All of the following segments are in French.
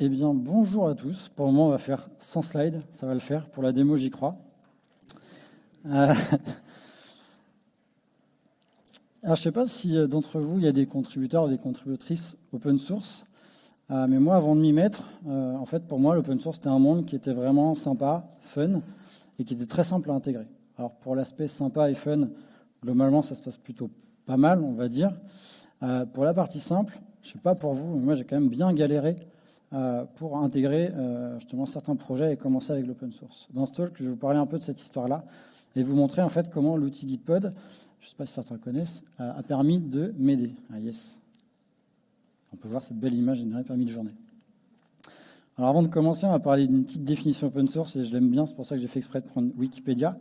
Eh bien, bonjour à tous. Pour le moment, on va faire sans slide, ça va le faire. Pour la démo, j'y crois. Euh, alors, je ne sais pas si euh, d'entre vous, il y a des contributeurs ou des contributrices open source. Euh, mais moi, avant de m'y mettre, en fait, pour moi, l'open source, c'était un monde qui était vraiment sympa, fun, et qui était très simple à intégrer. Alors, pour l'aspect sympa et fun, globalement, ça se passe plutôt pas mal, on va dire. pour la partie simple, je ne sais pas pour vous, mais moi, j'ai quand même bien galéré pour intégrer euh, justement certains projets et commencer avec l'open source. Dans ce talk, je vais vous parler un peu de cette histoire-là et vous montrer en fait comment l'outil Gitpod, je ne sais pas si certains connaissent, a permis de m'aider. Ah yes. On peut voir cette belle image générée par mid-journée. Alors avant de commencer, on va parler d'une petite définition open source et je l'aime bien, c'est pour ça que j'ai fait exprès de prendre Wikipédia.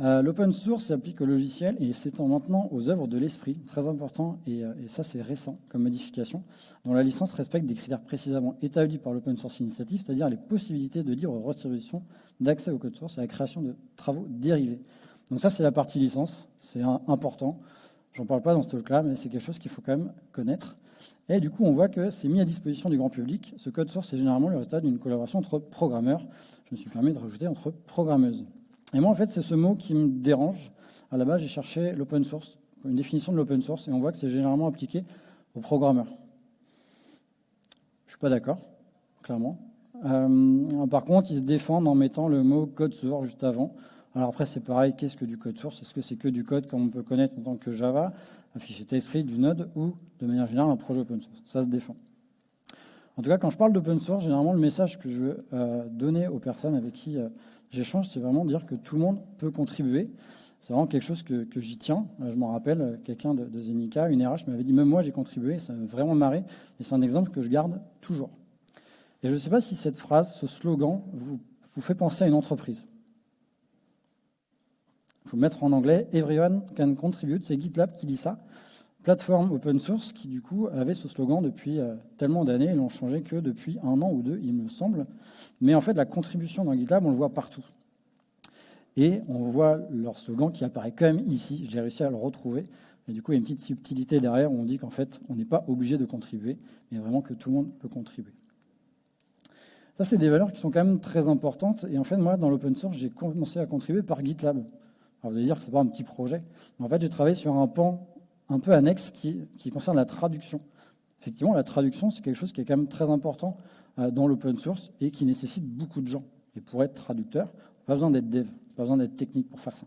Euh, l'open source s'applique au logiciel et s'étend maintenant aux œuvres de l'esprit, très important, euh, et, ça c'est récent comme modification, dont la licence respecte des critères précisément établis par l'open source initiative, c'est-à-dire les possibilités de libre redistribution, d'accès au code source et la création de travaux dérivés. Donc ça c'est la partie licence, c'est important. J'en parle pas dans ce talk-là, mais c'est quelque chose qu'il faut quand même connaître. Et du coup, on voit que c'est mis à disposition du grand public. Ce code source est généralement le résultat d'une collaboration entre programmeurs. Je me suis permis de rajouter entre programmeuses. Et moi, en fait, c'est ce mot qui me dérange. À la base, j'ai cherché l'open source, une définition de l'open source, et on voit que c'est généralement appliqué aux programmeurs. Je ne suis pas d'accord, clairement. Euh, par contre, ils se défendent en mettant le mot code source juste avant. Alors après, c'est pareil, qu'est-ce que du code source? Est-ce que c'est que du code comme on peut connaître en tant que Java, un fichier TypeScript, du Node, ou de manière générale un projet open source? Ça se défend. En tout cas, quand je parle d'open source, généralement, le message que je veux euh, donner aux personnes avec qui euh, j'échange, c'est vraiment dire que tout le monde peut contribuer. C'est vraiment quelque chose que, j'y tiens. Euh, je m'en rappelle, quelqu'un de, Zenica, une RH, m'avait dit, même moi, j'ai contribué, ça m'a vraiment marré. Et c'est un exemple que je garde toujours. Et je ne sais pas si cette phrase, ce slogan, vous, vous fait penser à une entreprise. Il faut mettre en anglais Everyone can contribute. C'est GitLab qui dit ça plateforme open source qui, du coup, avait ce slogan depuis euh, tellement d'années. Ils l'ont changé que depuis un an ou deux, il me semble. Mais en fait, la contribution dans GitLab, on le voit partout. Et on voit leur slogan qui apparaît quand même ici. J'ai réussi à le retrouver. Et du coup, il y a une petite subtilité derrière où on dit qu'en fait, on n'est pas obligé de contribuer, mais vraiment que tout le monde peut contribuer. Ça, c'est des valeurs qui sont quand même très importantes. Et en fait, moi, dans l'open source, j'ai commencé à contribuer par GitLab. Alors, vous allez dire que ce n'est pas un petit projet. En fait, j'ai travaillé sur un pan un peu annexe qui, concerne la traduction. Effectivement, la traduction, c'est quelque chose qui est quand même très important euh, dans l'open source et qui nécessite beaucoup de gens. Et pour être traducteur, pas besoin d'être dev, pas besoin d'être technique pour faire ça.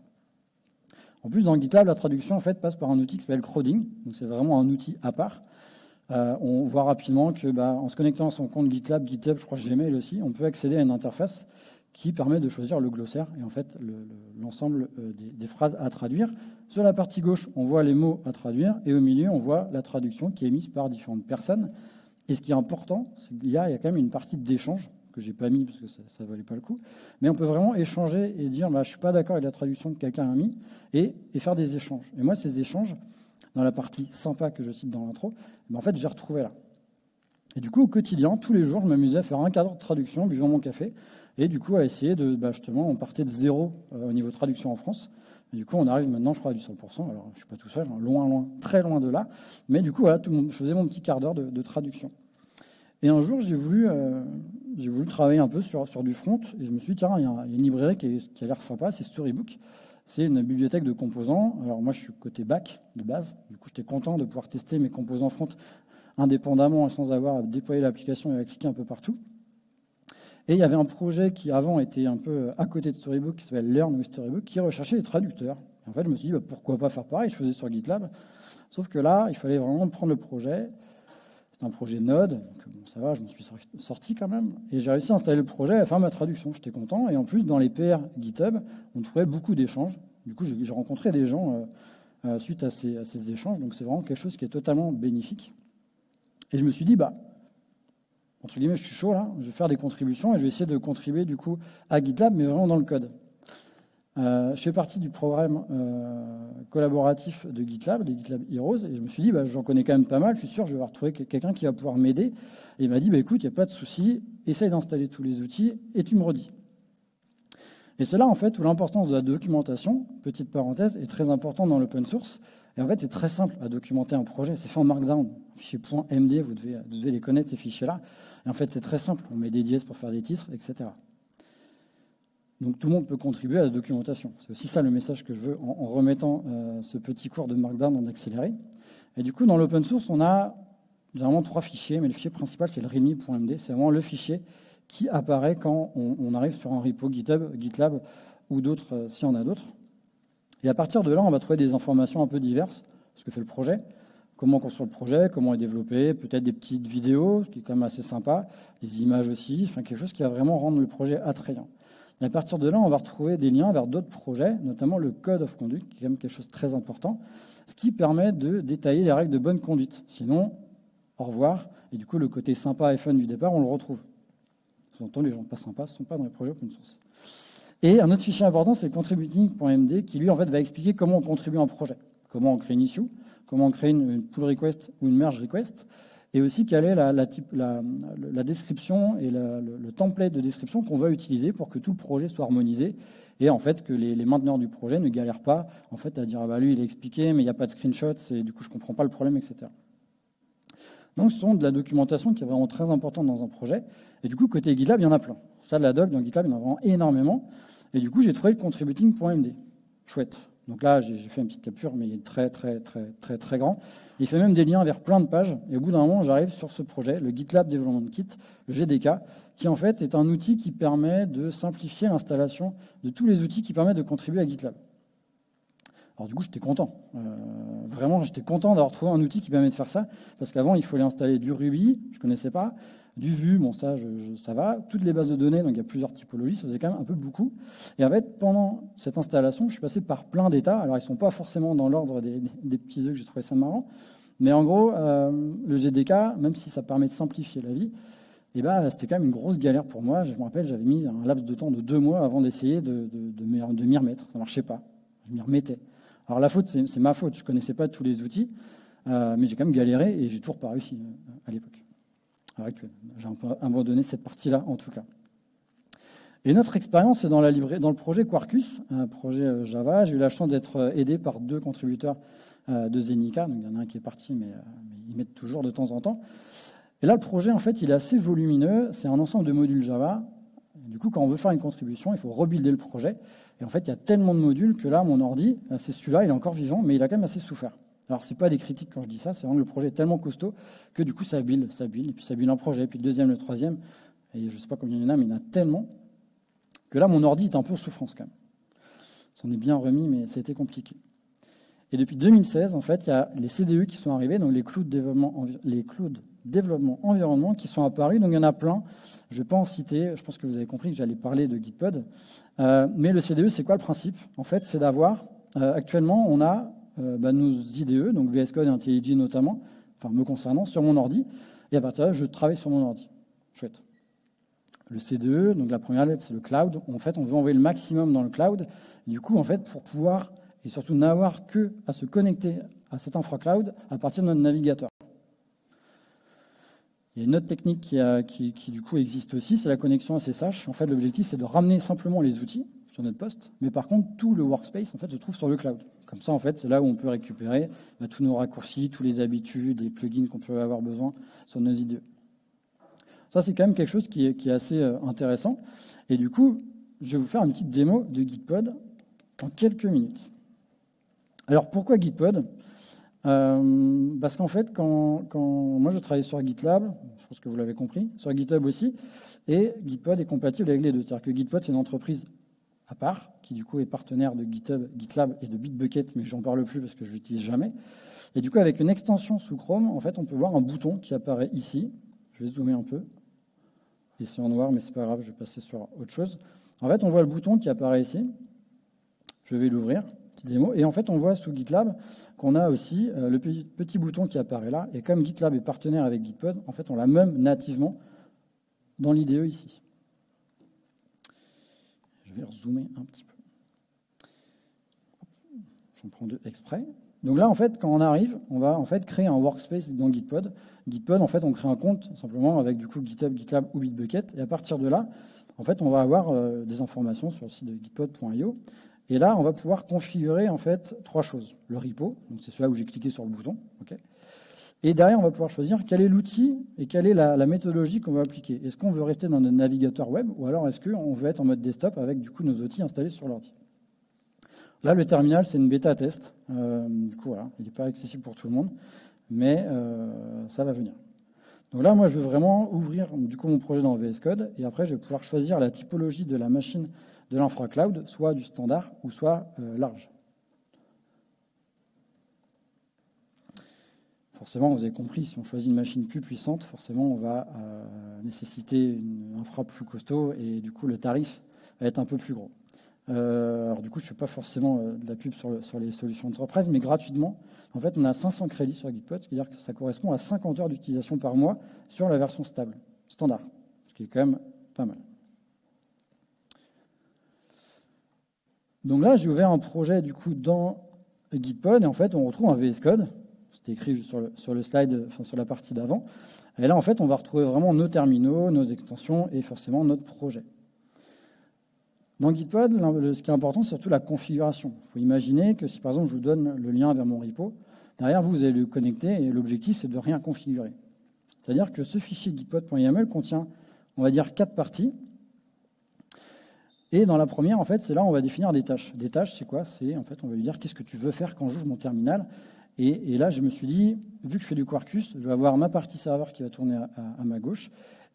En plus, dans GitLab, la traduction en passe par un outil qui s'appelle Crowding. C'est vraiment un outil à part. Euh, on voit rapidement que, bah, en se connectant à son compte GitLab, GitHub, je crois Gmail aussi, on peut accéder à une interface qui permet de choisir le glossaire et en fait l'ensemble euh, des, phrases à traduire. Sur la partie gauche, on voit les mots à traduire et au milieu, on voit la traduction qui est mise par différentes personnes. Et ce qui est important, c'est qu'il y, a quand même une partie d'échange que j'ai pas mis parce que ça ne valait pas le coup. Mais on peut vraiment échanger et dire bah, je suis pas d'accord avec la traduction que quelqu'un a mis et, faire des échanges. Et moi, ces échanges, dans la partie sympa que je cite dans l'intro, ben, en fait, j'ai retrouvé là. Et du coup, au quotidien, tous les jours, je m'amusais à faire un cadre de traduction, buvant mon café, et du coup à essayer de, bah, justement, on partait de zéro euh, au niveau de traduction en France. Du coup, on arrive maintenant, je crois, à du 100%. Alors, je ne suis pas tout seul, hein, loin, loin, très loin de là. Mais du coup, voilà, je faisais mon petit quart d'heure de, traduction. Et un jour, j'ai voulu, euh, j'ai voulu travailler un peu sur, sur du front. Et je me suis dit, tiens, il y, a une librairie qui, qui a l'air sympa, c'est Storybook. C'est une bibliothèque de composants. Alors moi, je suis côté bac de base. Du coup, j'étais content de pouvoir tester mes composants front indépendamment et sans avoir à déployer l'application et à cliquer un peu partout. Et il y avait un projet qui avant était un peu à côté de Storybook, qui s'appelle Learn with Storybook, qui recherchait des traducteurs. en fait, je me suis dit, bah, pourquoi pas faire pareil Je faisais sur GitLab. Sauf que là, il fallait vraiment prendre le projet. C'est un projet Node, donc ça va, je me suis sorti quand même. Et j'ai réussi à installer le projet et à faire ma traduction. J'étais content. Et en plus, dans les PR GitHub, on trouvait beaucoup d'échanges. Du coup, j'ai rencontré des gens euh, euh, suite à ces échanges. Donc c'est vraiment quelque chose qui est totalement bénéfique. Et je me suis dit, bah, entre guillemets, je suis chaud là, je vais faire des contributions et je vais essayer de contribuer du coup à GitLab, mais vraiment dans le code. Euh, je fais partie du programme euh, collaboratif de GitLab, des GitLab Heroes, et je me suis dit, bah, j'en connais quand même pas mal, je suis sûr, je vais retrouver quelqu'un qui va pouvoir m'aider. Et il m'a dit, bah, écoute, il n'y a pas de souci, essaye d'installer tous les outils et tu me redis. Et c'est là en fait où l'importance de la documentation, petite parenthèse, est très importante dans l'open source. Et en fait, c'est très simple à documenter un projet. C'est fait en Markdown, fichier .md, vous devez, vous devez les connaître, ces fichiers-là. Et en fait, c'est très simple. On met des dièses pour faire des titres, etc. Donc tout le monde peut contribuer à la documentation. C'est aussi ça le message que je veux en, remettant euh, ce petit cours de Markdown en accéléré. Et du coup, dans l'open source, on a généralement trois fichiers, mais le fichier principal, c'est le readme.md. C'est vraiment le fichier qui apparaît quand on, arrive sur un repo GitHub, GitLab ou d'autres, euh, s'il y en a d'autres. Et à partir de là, on va trouver des informations un peu diverses, ce que fait le projet, comment construire le projet, comment est développé, peut-être des petites vidéos, ce qui est quand même assez sympa, des images aussi, enfin quelque chose qui va vraiment rendre le projet attrayant. Et à partir de là, on va retrouver des liens vers d'autres projets, notamment le Code of Conduct, qui est quand même quelque chose de très important, ce qui permet de détailler les règles de bonne conduite. Sinon, au revoir, et du coup, le côté sympa et fun du départ, on le retrouve. Sous-entend, les gens pas sympas ne sont pas dans les projets open source. Et un autre fichier important, c'est contributing.md, qui lui, en fait, va expliquer comment on contribue à un projet, comment on crée une issue, comment on crée une, pull request ou une merge request, et aussi quelle est la, description et le, template de description qu'on va utiliser pour que tout le projet soit harmonisé et en fait que les, mainteneurs du projet ne galèrent pas en fait à dire ah bah lui il a expliqué mais il n'y a pas de screenshot et du coup je comprends pas le problème etc. Donc ce sont de la documentation qui est vraiment très importante dans un projet et du coup côté GitLab il y en a plein. De la doc dans GitLab il y en a vraiment énormément et du coup j'ai trouvé le contributing.md. Chouette. Donc là, j'ai fait une petite capture, mais il est très, très, très, très, très grand. Il fait même des liens vers plein de pages. Et au bout d'un moment, j'arrive sur ce projet, le GitLab Development Kit, le GDK, qui en fait est un outil qui permet de simplifier l'installation de tous les outils qui permettent de contribuer à GitLab. Alors du coup, j'étais content. Euh, vraiment, j'étais content d'avoir trouvé un outil qui permet de faire ça, parce qu'avant, il fallait installer du Ruby, je ne connaissais pas, du Vue, bon ça, ça va, toutes les bases de données, donc il y a plusieurs typologies, ça faisait quand même un peu beaucoup. Et en fait, pendant cette installation, je suis passé par plein d'états. Alors ils ne sont pas forcément dans l'ordre des, petits œufs que j'ai trouvé ça marrant, mais en gros, euh, le GDK, même si ça permet de simplifier la vie, eh ben, c'était quand même une grosse galère pour moi. Je me rappelle, j'avais mis un laps de temps de deux mois avant d'essayer de, de, m'y remettre. Ça ne marchait pas. Je m'y remettais. Alors la faute, c'est ma faute. Je ne connaissais pas tous les outils, euh, mais j'ai quand même galéré et j'ai toujours pas réussi euh, à l'époque. J'ai abandonné cette partie-là, en tout cas. Et notre expérience, dans, dans, le projet Quarkus, un projet euh, Java. J'ai eu la chance d'être euh, aidé par deux contributeurs euh, de Zenica. Donc, il y en a un qui est parti, mais, ils mettent toujours de temps en temps. Et là, le projet, en fait, il est assez volumineux. C'est un ensemble de modules Java. Du coup, quand on veut faire une contribution, il faut rebuilder le projet. Et en fait, il y a tellement de modules que là, mon ordi, c'est celui-là, il est encore vivant, mais il a quand même assez souffert. Alors, ce n'est pas des critiques quand je dis ça, c'est vraiment que le projet est tellement costaud que du coup, ça build, ça build, et puis ça build un projet, puis le deuxième, le troisième, et je ne sais pas combien il y en a, mais il y en a tellement que là, mon ordi est un peu en souffrance quand même. S'en est bien remis, mais ça a été compliqué. Et depuis 2016, en fait, il y a les CDE qui sont arrivés, donc les clouds développement, les environnement qui sont apparus. Donc il y en a plein. Je ne vais pas en citer. Je pense que vous avez compris que j'allais parler de Gitpod. Euh, mais le CDE, c'est quoi le principe? En fait, c'est d'avoir. Euh, actuellement, on a bah, nos IDE, donc VS Code et IntelliJ notamment, enfin me concernant, sur mon ordi. Et à partir de là, je travaille sur mon ordi. Chouette. Le CDE, donc la première lettre, c'est le cloud. En fait, on veut envoyer le maximum dans le cloud. du coup, en fait, pour pouvoir, et surtout n'avoir que à se connecter à cet infra cloud à partir de notre navigateur. Il y a une autre technique qui, qui, qui du coup existe aussi, c'est la connexion SSH. En fait, l'objectif, c'est de ramener simplement les outils sur notre poste, mais par contre, tout le workspace, en fait, se trouve sur le cloud. Comme ça, en fait, c'est là où on peut récupérer bah, tous nos raccourcis, tous les habitudes, les plugins qu'on peut avoir besoin sur nos IDE. Ça, c'est quand même quelque chose qui est, assez euh, intéressant. Et du coup, je vais vous faire une petite démo de Gitpod en quelques minutes. Alors, pourquoi Gitpod? Euh, Parce qu'en fait, quand, moi je travaille sur GitLab, je pense que vous l'avez compris, sur GitHub aussi, et Gitpod est compatible avec les deux. C'est-à-dire que Gitpod, c'est une entreprise part, qui du coup est partenaire de GitHub, GitLab et de Bitbucket, mais j'en parle plus parce que je l'utilise jamais. Et du coup, avec une extension sous Chrome, en fait, on peut voir un bouton qui apparaît ici. Je vais zoomer un peu. Ici en noir, mais c'est pas grave, je vais passer sur autre chose. En fait, on voit le bouton qui apparaît ici. Je vais l'ouvrir, petit démo. Et en fait, on voit sous GitLab qu'on a aussi euh, le petit, bouton qui apparaît là. Et comme GitLab est partenaire avec Gitpod, en fait, on l'a même nativement dans l'IDE ici. Je vais zoomer un petit peu. J'en prends deux exprès. Donc là, en fait, quand on arrive, on va en fait créer un workspace dans Gitpod. Gitpod, en fait, on crée un compte simplement avec du coup GitHub, GitLab ou Bitbucket. Et à partir de là, en fait, on va avoir euh, des informations sur le site de gitpod.io. Et là, on va pouvoir configurer en fait trois choses. Le repo, donc c'est celui où j'ai cliqué sur le bouton. Et derrière, on va pouvoir choisir quel est l'outil et quelle est la, méthodologie qu'on va appliquer. Est-ce qu'on veut rester dans notre navigateur web ou alors est-ce qu'on veut être en mode desktop avec du coup nos outils installés sur l'ordi? Là, le terminal, c'est une bêta test. Euh, du coup, voilà, il n'est pas accessible pour tout le monde, mais euh, ça va venir. Donc là, moi, je veux vraiment ouvrir du coup mon projet dans VS Code et après, je vais pouvoir choisir la typologie de la machine de l'infra cloud, soit du standard ou soit euh, large. Forcément, vous avez compris, si on choisit une machine plus puissante, forcément, on va nécessiter une infra plus costaud et du coup, le tarif va être un peu plus gros. Euh, alors du coup, je ne fais pas forcément euh, de la pub sur, les solutions d'entreprise, mais gratuitement. En fait, on a 500 crédits sur Gitpod, c'est-à-dire que ça correspond à 50 heures d'utilisation par mois sur la version stable, standard, ce qui est quand même pas mal. Donc là, j'ai ouvert un projet du coup dans Gitpod et en fait, on retrouve un VS Code. C'était écrit sur enfin sur la partie d'avant. Et là, en fait, on va retrouver vraiment nos terminaux, nos extensions et forcément notre projet. Dans Gitpod, ce qui est important, c'est surtout la configuration. Il faut imaginer que si par exemple je vous donne le lien vers mon repo, derrière vous, vous allez le connecter et l'objectif c'est de rien configurer. C'est-à-dire que ce fichier gitpod.yml contient, on va dire, quatre parties. Et dans la première, en fait, c'est là où on va définir des tâches. Des tâches, c'est quoi? C'est en fait, on va lui dire qu'est-ce que tu veux faire quand j'ouvre mon terminal? Et, là, je me suis dit, vu que je fais du Quarkus, je vais avoir ma partie serveur qui va tourner à ma gauche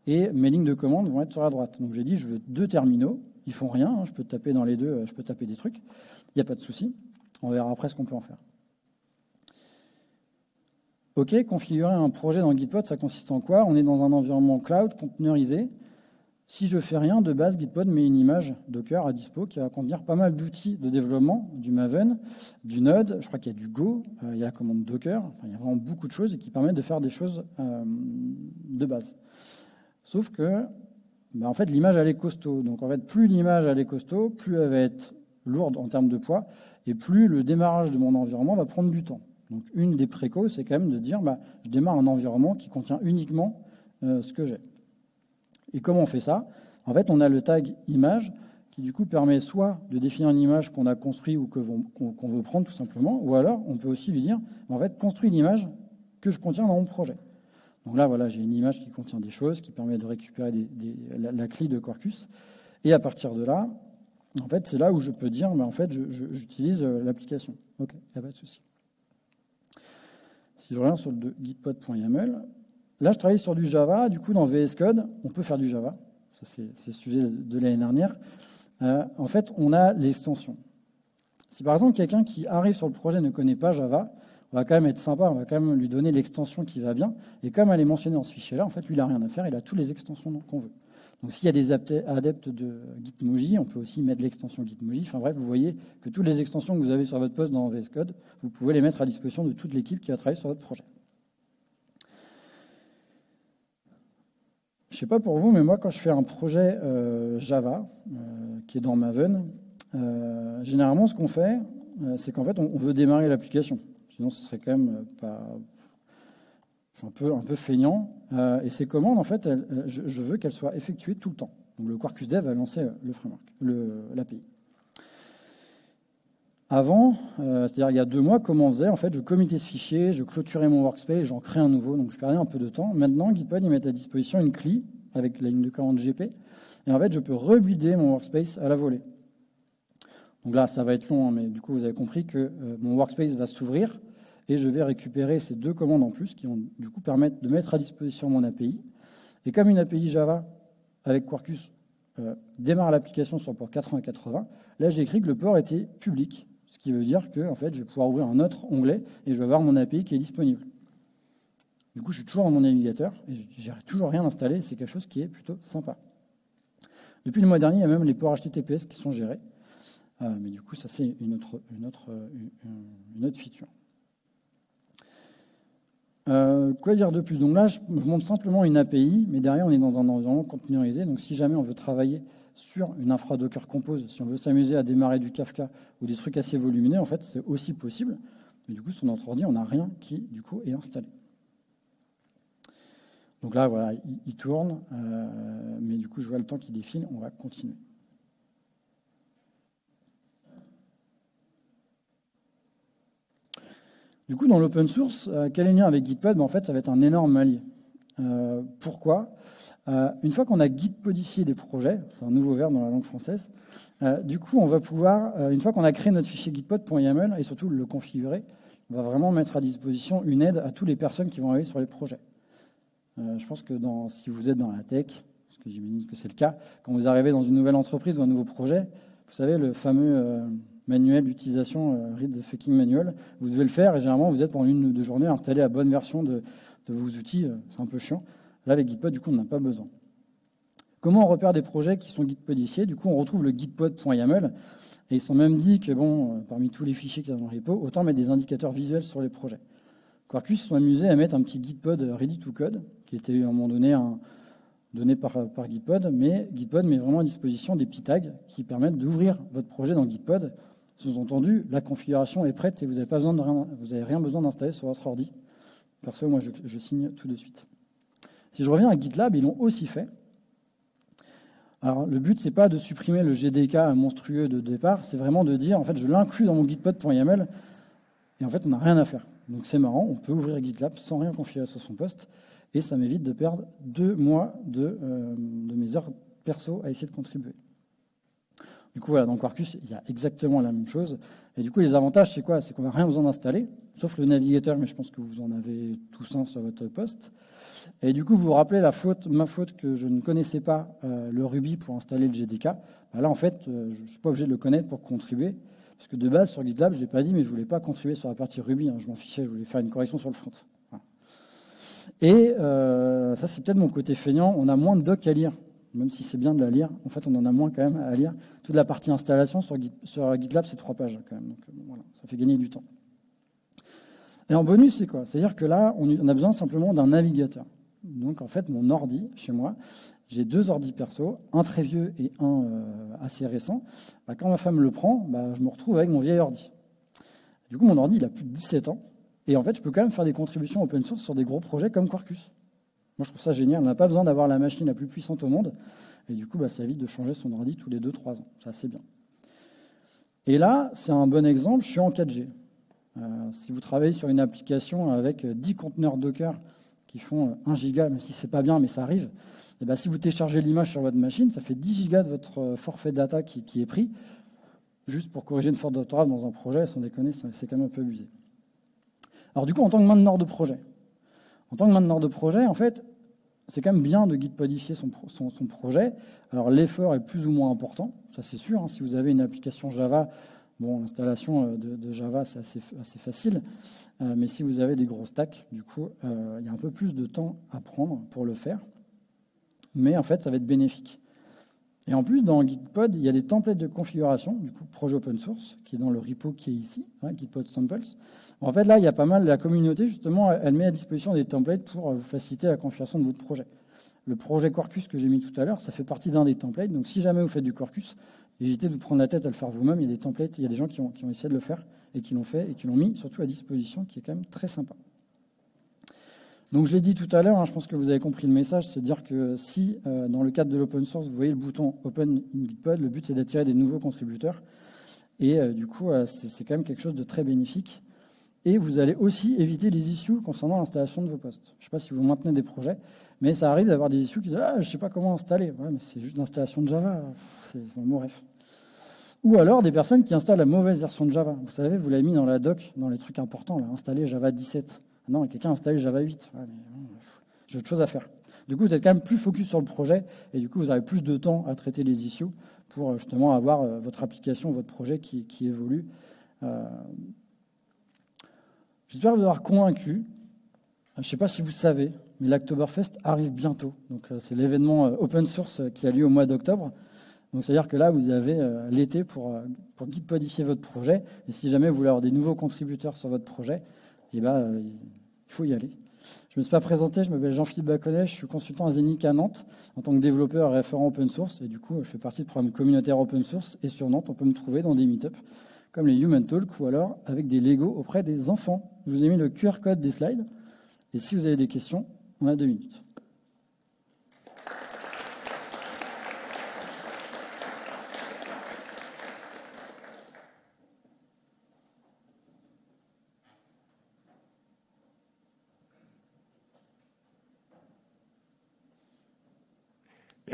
et mes lignes de commande vont être sur la droite. Donc j'ai dit, je veux deux terminaux ils font rien, hein, je peux taper dans les deux, euh, je peux taper des trucs, il n'y a pas de souci. On verra après ce qu'on peut en faire. OK, configurer un projet dans Gitpod, ça consiste en quoi? On est dans un environnement cloud conteneurisé. Si je fais rien, de base, Gitpod met une image Docker à dispo qui va contenir pas mal d'outils de développement, du Maven, du Node, je crois qu'il y a du Go, euh, il y a la commande Docker, il y a vraiment beaucoup de choses qui permettent de faire des choses euh, de base. Sauf que bah, en fait, l'image, elle est costaud. Donc, en fait, plus l'image, elle est costaud, plus elle va être lourde en termes de poids, et plus le démarrage de mon environnement va prendre du temps. Donc, une des précaux, c'est quand même de dire, bah, je démarre un environnement qui contient uniquement euh, ce que j'ai. Et comment on fait ça? En fait, on a le tag image qui, du coup, permet soit de définir une image qu'on a construite ou qu'on veut prendre tout simplement, ou alors on peut aussi lui dire, bah, en fait, construis l'image que je contiens dans mon projet. Donc là, voilà, j'ai une image qui contient des choses, qui permet de récupérer la, clé de Quarkus. Et à partir de là, en fait, c'est là où je peux dire, mais en fait, j'utilise euh, l'application. OK, il n'y a pas de souci. Si je reviens sur le gitpod.yaml, là, je travaille sur du Java. Du coup, dans VS Code, on peut faire du Java. Ça, c'est le sujet de l'année dernière. Euh, en fait, on a l'extension. Si par exemple, quelqu'un qui arrive sur le projet ne connaît pas Java, on va quand même être sympa, on va quand même lui donner l'extension qui va bien. Et comme elle est mentionnée dans ce fichier-là, en fait, lui, il n'a rien à faire, il a toutes les extensions qu'on veut. Donc s'il y a des adeptes de Gitmoji, on peut aussi mettre l'extension Gitmoji. Enfin bref, vous voyez que toutes les extensions que vous avez sur votre poste dans VS Code, vous pouvez les mettre à disposition de toute l'équipe qui va travailler sur votre projet. Je ne sais pas pour vous, mais moi, quand je fais un projet euh, Java, euh, qui est dans Maven, euh, généralement, ce qu'on fait, c'est qu'en fait, on veut démarrer l'application. Sinon, ce serait quand même pas. Je un peu, un peu feignant. Et ces commandes, en fait, je, veux qu'elles soient effectuées tout le temps. Donc le Quarkus Dev a lancé le framework, l'API. Avant, c'est-à-dire il y a deux mois, comment on faisait En fait, je committais ce fichier, je clôturais mon workspace, j'en crée un nouveau, donc je perdais un peu de temps. Maintenant, Gitpod, il met à disposition une CLI avec la ligne de commande GP. Et en fait, je peux rebuilder mon workspace à la volée. Donc là, ça va être long, hein, mais du coup, vous avez compris que mon workspace va s'ouvrir et je vais récupérer ces deux commandes en plus qui vont du coup permettre de mettre à disposition mon API. Et comme une API Java avec Quarkus euh, démarre l'application sur le port 8080, là j'ai écrit que le port était public, ce qui veut dire que en fait, je vais pouvoir ouvrir un autre onglet et je vais avoir mon API qui est disponible. Du coup, je suis toujours dans mon navigateur et j'ai toujours rien installé. C'est quelque chose qui est plutôt sympa. Depuis le mois dernier, il y a même les ports HTTPS qui sont gérés. Euh, mais du coup, ça, c'est une autre, feature. Euh, quoi dire de plus? Donc là, je montre simplement une API, mais derrière, on est dans un environnement conteneurisé. Donc si jamais on veut travailler sur une infra Docker Compose, si on veut s'amuser à démarrer du Kafka ou des trucs assez volumineux, en fait, c'est aussi possible. Mais du coup, sur notre ordi, on n'a rien qui, du coup, est installé. Donc là, voilà, il, tourne, euh, mais du coup, je vois le temps qui défile, on va continuer. Du coup, dans l'open source, euh, quel est le lien avec GitPod? Ben, en fait, ça va être un énorme allié pourquoi? Une fois qu'on a gitpodifié des projets, c'est un nouveau verbe dans la langue française, du coup, on va pouvoir, une fois qu'on a créé notre fichier gitpod.yaml et surtout le configurer, on va vraiment mettre à disposition une aide à toutes les personnes qui vont arriver sur les projets. je pense que si vous êtes dans la tech, parce que j'imagine que c'est le cas, quand vous arrivez dans une nouvelle entreprise ou un nouveau projet, vous savez, le fameux euh, manuel d'utilisation, euh, Read the fucking manual, vous devez le faire et généralement vous êtes pendant une ou deux journées à installer la bonne version de, vos outils, euh, c'est un peu chiant. Là, avec Gitpod, du coup, on n'a pas besoin. Comment on repère des projets qui sont gitpodifiés Du coup, on retrouve le gitpod.yaml et ils sont même dit que, bon, parmi tous les fichiers qu'il y a dans le repo, autant mettre des indicateurs visuels sur les projets. Quarkus se sont amusés à mettre un petit gitpod ready to code, qui était à un moment donné donné par, Gitpod, mais Gitpod met vraiment à disposition des petits tags qui permettent d'ouvrir votre projet dans Gitpod. Sous-entendu, la configuration est prête et vous n'avez de rien, rien besoin d'installer sur votre ordi. Perso, moi, je, signe tout de suite. Si je reviens à GitLab, ils l'ont aussi fait. Alors, le but, c'est pas de supprimer le GDK monstrueux de départ, c'est vraiment de dire, en fait, je l'inclus dans mon gitpod.yaml, et en fait, on n'a rien à faire. Donc, c'est marrant, on peut ouvrir GitLab sans rien configurer sur son poste et ça m'évite de perdre deux mois de, euh, de, mes heures perso à essayer de contribuer. Du coup, voilà, dans Quarkus, il y a exactement la même chose. Et du coup, les avantages, c'est quoi? C'est qu'on n'a rien besoin d'installer, sauf le navigateur, mais je pense que vous en avez tous un sur votre poste. Et du coup, vous vous rappelez la faute, ma faute que je ne connaissais pas euh, le Ruby pour installer le GDK. Bah là, en fait, euh, je ne suis pas obligé de le connaître pour contribuer. Parce que de base, sur GitLab, je ne l'ai pas dit, mais je ne voulais pas contribuer sur la partie Ruby. Hein. je m'en fichais, je voulais faire une correction sur le front. Et euh, ça, c'est peut-être mon côté feignant. On a moins de doc à lire, même si c'est bien de la lire. En fait, on en a moins quand même à lire. Toute la partie installation sur, GitLab, c'est trois pages quand même. Donc euh, voilà, ça fait gagner du temps. Et en bonus, c'est quoi? C'est-à-dire que là, on a besoin simplement d'un navigateur. Donc en fait, mon ordi, chez moi, j'ai deux ordis perso, un très vieux et un euh, assez récent. Bah, quand ma femme le prend, bah, je me retrouve avec mon vieil ordi. Du coup, mon ordi, il a plus de 17 ans. Et en fait, je peux quand même faire des contributions open source sur des gros projets comme Quarkus. Moi, je trouve ça génial. On n'a pas besoin d'avoir la machine la plus puissante au monde. Et du coup, bah, ça évite de changer son ordi tous les 2-3 ans. C'est assez bien. Et là, c'est un bon exemple. Je suis en 4G. Euh, si vous travaillez sur une application avec 10 conteneurs Docker qui font 1 giga, même si c'est pas bien, mais ça arrive, ben, si vous téléchargez l'image sur votre machine, ça fait 10 gigas de votre euh, forfait data qui, qui est pris, juste pour corriger une faute d'orthographe dans un projet, sans déconner, c'est quand même un peu abusé. Alors du coup, en tant que mainteneur de projet, en tant que mainteneur de projet, en fait, c'est quand même bien de gitpodifier son, son, projet. Alors l'effort est plus ou moins important, ça c'est sûr. Hein. Si vous avez une application Java, bon, l'installation euh, de, Java c'est assez, assez, facile. Euh, mais si vous avez des gros stacks, du coup, euh, il y a un peu plus de temps à prendre pour le faire. Mais en fait, ça va être bénéfique. Et en plus, dans Gitpod, il y a des templates de configuration, du coup, projet open source, qui est dans le repo qui est ici, hein, Gitpod Samples. En fait, là, il y a pas mal, la communauté, justement, elle met à disposition des templates pour vous faciliter la configuration de votre projet. Le projet Quarkus que j'ai mis tout à l'heure, ça fait partie d'un des templates. Donc, si jamais vous faites du Quarkus, évitez de vous prendre la tête à le faire vous-même. Il y a des templates, il y a des gens qui ont, qui ont essayé de le faire et qui l'ont fait et qui l'ont mis surtout à disposition, qui est quand même très sympa. Donc je l'ai dit tout à l'heure, hein, je pense que vous avez compris le message, c'est dire que si euh, dans le cadre de l'open source, vous voyez le bouton Open in Gitpod, le but c'est d'attirer des nouveaux contributeurs. Et euh, du coup, euh, c'est quand même quelque chose de très bénéfique. Et vous allez aussi éviter les issues concernant l'installation de vos postes. Je ne sais pas si vous maintenez des projets, mais ça arrive d'avoir des issues qui disent ah, je ne sais pas comment installer. C'est juste l'installation de Java. C'est un mot bref. Ou alors des personnes qui installent la mauvaise version de Java. Vous savez, vous l'avez mis dans la doc, dans les trucs importants, là, installer Java 17. Non, quelqu'un a installé Java 8. J'ai autre chose à faire. Du coup, vous êtes quand même plus focus sur le projet et du coup, vous avez plus de temps à traiter les issues pour euh, justement avoir euh, votre application, votre projet qui, évolue. Euh, j'espère vous avoir convaincu. Je ne sais pas si vous savez, mais l'Octoberfest arrive bientôt. Donc, c'est l'événement open source qui a lieu au mois d'octobre. Donc, c'est-à-dire que là, vous avez l'été pour, pour guide-podifier votre projet. Et si jamais vous voulez avoir des nouveaux contributeurs sur votre projet, eh ben, il faut y aller. Je ne me suis pas présenté, je m'appelle Jean-Philippe Baconnet, je suis consultant à Zenic à Nantes en tant que développeur et référent open source. Et du coup, je fais partie de programmes communautaires open source. Et sur Nantes, on peut me trouver dans des meetups comme les Human Talk ou alors avec des Lego auprès des enfants. Je vous ai mis le QR code des slides. Et si vous avez des questions, on a deux minutes.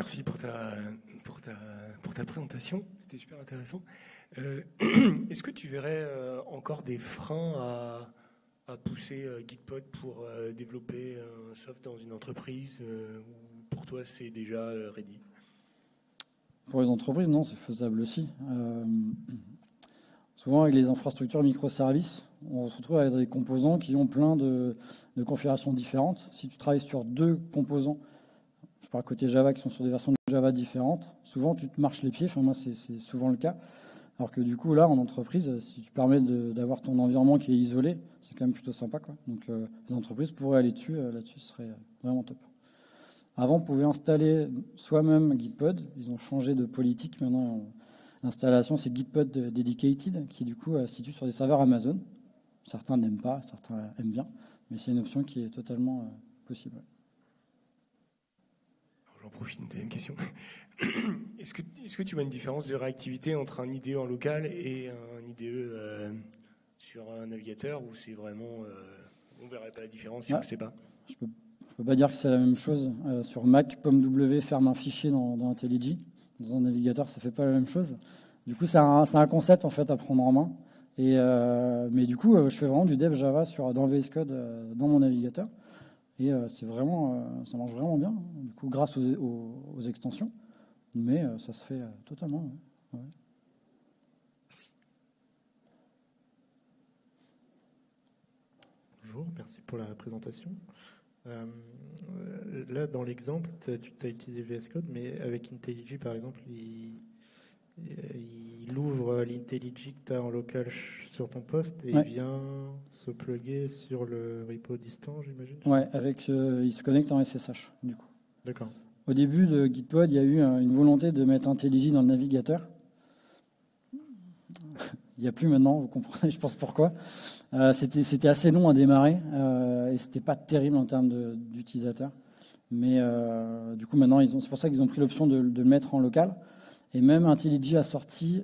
Merci pour ta, pour ta, pour ta présentation, c'était super intéressant. Euh, est-ce que tu verrais euh, encore des freins à, à pousser euh, Gitpod pour développer un soft dans une entreprise ou pour toi c'est déjà ready? Pour les entreprises, non, c'est faisable aussi. souvent avec les infrastructures microservices, on se retrouve avec des composants qui ont plein de, de configurations différentes. Si tu travailles sur deux composants, parle côté Java qui sont sur des versions de Java différentes, souvent tu te marches les pieds, enfin moi c'est souvent le cas. Alors que du coup, là, en entreprise, si tu permets d'avoir ton environnement qui est isolé, c'est quand même plutôt sympa. Quoi. Donc, euh, les entreprises pourraient aller dessus. Euh, Là-dessus, ce serait vraiment top. Avant, on pouvait installer soi-même Gitpod. Ils ont changé de politique. Maintenant, l'installation, c'est Gitpod Dedicated, qui du coup se situe sur des serveurs Amazon. Certains n'aiment pas, certains aiment bien, mais c'est une option qui est totalement euh, possible. J'en profite, une deuxième question. Est-ce que, est que, tu vois une différence de réactivité entre un IDE en local et un IDE euh, sur un navigateur ou c'est vraiment. Euh, on ne verrait pas la différence si on ne sait pas? Je ne peux, peux, pas dire que c'est la même chose. Euh, sur Mac, POM-W ferme un fichier dans, dans IntelliJ. Dans un navigateur, ça ne fait pas la même chose. Du coup, c'est un, un, concept en fait à prendre en main. Et, mais du coup, je fais vraiment du dev Java sur, dans VS Code dans mon navigateur. Et c'est vraiment, ça marche vraiment bien, du coup, grâce aux, extensions. Mais euh, ça se fait euh, totalement. Merci. Bonjour, merci pour la présentation. Euh, là, dans l'exemple, tu as utilisé VS Code, mais avec IntelliJ, par exemple, il, il ouvre l'IntelliJ que tu as en local sur ton poste et il vient se plugger sur le repo distant, j'imagine? Ouais, avec, il se connecte en SSH, du coup. D'accord. Au début de Gitpod, il y a eu une volonté de mettre IntelliJ dans le navigateur. Il n'y a plus maintenant, vous comprenez, je pense pourquoi. Euh, c'était assez long à démarrer euh, et c'était pas terrible en termes d'utilisateurs. Mais euh, du coup, maintenant, c'est pour ça qu'ils ont pris l'option de, le mettre en local. Et même IntelliJ a sorti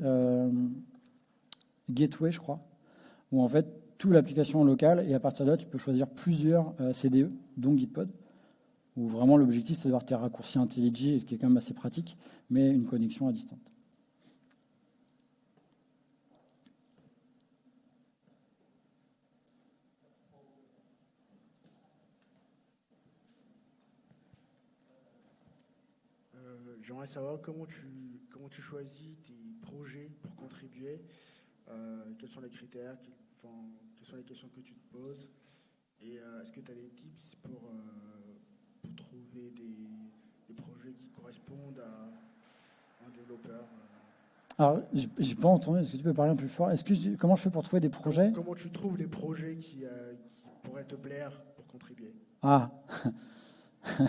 Gateway, je crois, où en fait, toute l'application locale et à partir de là, tu peux choisir plusieurs CDE, dont Gitpod où vraiment l'objectif c'est d'avoir tes raccourcis IntelliJ, ce qui est quand même assez pratique, mais une connexion à distance. Euh, j'aimerais savoir comment tu, comment tu choisis tes projets pour contribuer, euh, quels sont les critères, quelles sont les questions que tu te poses, et euh, est-ce que tu as des tips pour trouver des, projets qui correspondent à un développeur euh? alors, j'ai pas entendu. Est-ce que tu peux parler un peu plus fort? Est-ce que comment je fais pour trouver des projets? comment, tu trouves les projets qui, euh, pourraient te plaire pour contribuer? Ah,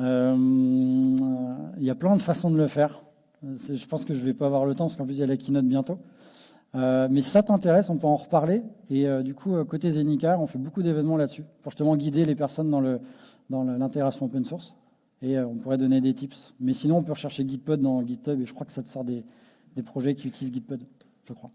euh, il y a plein de façons de le faire. Je pense que je vais pas avoir le temps parce qu'en plus il y a la keynote bientôt. mais si ça t'intéresse, on peut en reparler. Et du coup, côté Zenica, on fait beaucoup d'événements là-dessus pour justement guider les personnes dans le, dans l'intégration open source. Et euh, on pourrait donner des tips. Mais sinon, on peut rechercher Gitpod dans GitHub et je crois que ça te sort des projets qui utilisent Gitpod, je crois.